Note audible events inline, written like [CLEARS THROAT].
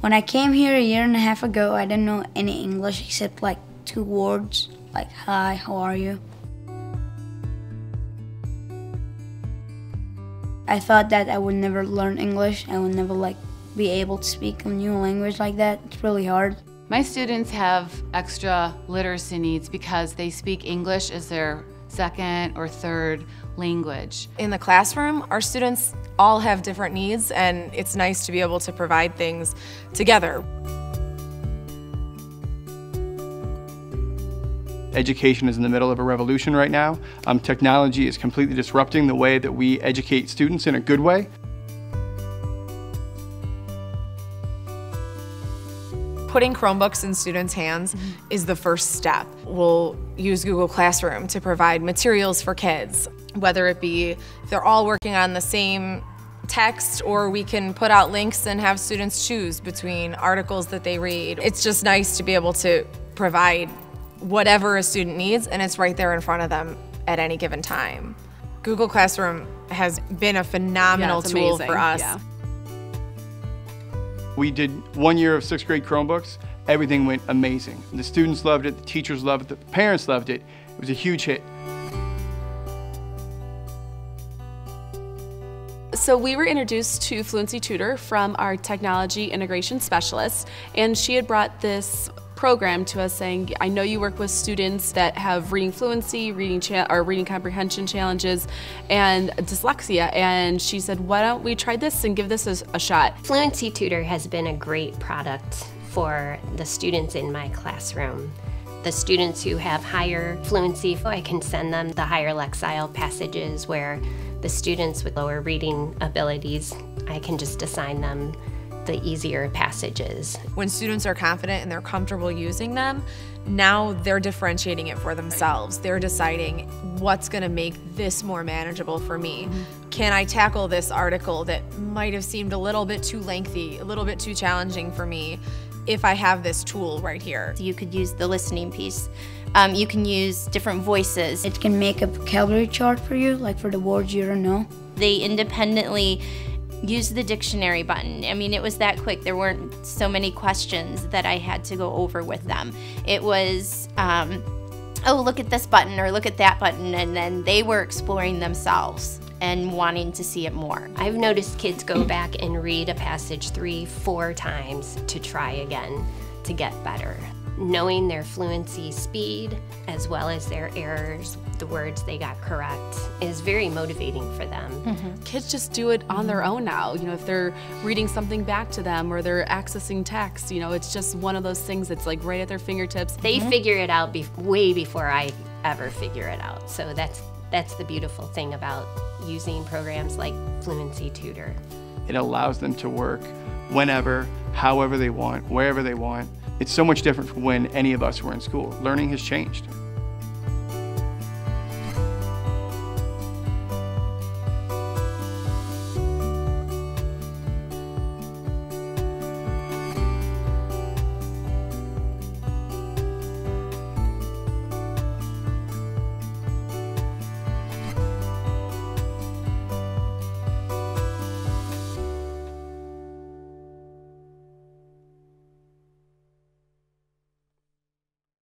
When I came here a year and a half ago, I didn't know any English except like two words, like hi, how are you? I thought that I would never learn English. I would never like be able to speak a new language like that. It's really hard. My students have extra literacy needs because they speak English as their second or third language. In the classroom, our students all have different needs and it's nice to be able to provide things together. Education is in the middle of a revolution right now. Um, technology is completely disrupting the way that we educate students in a good way. Putting Chromebooks in students' hands mm -hmm. is the first step. We'll use Google Classroom to provide materials for kids, whether it be if they're all working on the same text or we can put out links and have students choose between articles that they read. It's just nice to be able to provide whatever a student needs and it's right there in front of them at any given time. Google Classroom has been a phenomenal yeah, tool amazing. for us. Yeah. We did one year of sixth grade Chromebooks. Everything went amazing. The students loved it, the teachers loved it, the parents loved it. It was a huge hit. So we were introduced to Fluency Tutor from our technology integration specialist, and she had brought this program to us saying, I know you work with students that have reading fluency, reading or reading comprehension challenges, and dyslexia. And she said, why don't we try this and give this a, a shot? Fluency Tutor has been a great product for the students in my classroom. The students who have higher fluency, I can send them the higher Lexile passages where the students with lower reading abilities, I can just assign them the easier passages. When students are confident and they're comfortable using them, now they're differentiating it for themselves. They're deciding what's going to make this more manageable for me. Mm -hmm. Can I tackle this article that might have seemed a little bit too lengthy, a little bit too challenging for me if I have this tool right here? You could use the listening piece. Um, you can use different voices. It can make a vocabulary chart for you, like for the words you don't know. They independently use the dictionary button. I mean, it was that quick. There weren't so many questions that I had to go over with them. It was, um, oh, look at this button or look at that button, and then they were exploring themselves and wanting to see it more. I've noticed kids go [CLEARS THROAT] back and read a passage three, four times to try again to get better knowing their fluency speed as well as their errors, the words they got correct, is very motivating for them. Mm -hmm. Kids just do it on their own now. You know, if they're reading something back to them or they're accessing text, you know, it's just one of those things that's like right at their fingertips. They mm -hmm. figure it out be way before I ever figure it out. So that's that's the beautiful thing about using programs like Fluency Tutor. It allows them to work whenever, however they want, wherever they want. It's so much different from when any of us were in school. Learning has changed.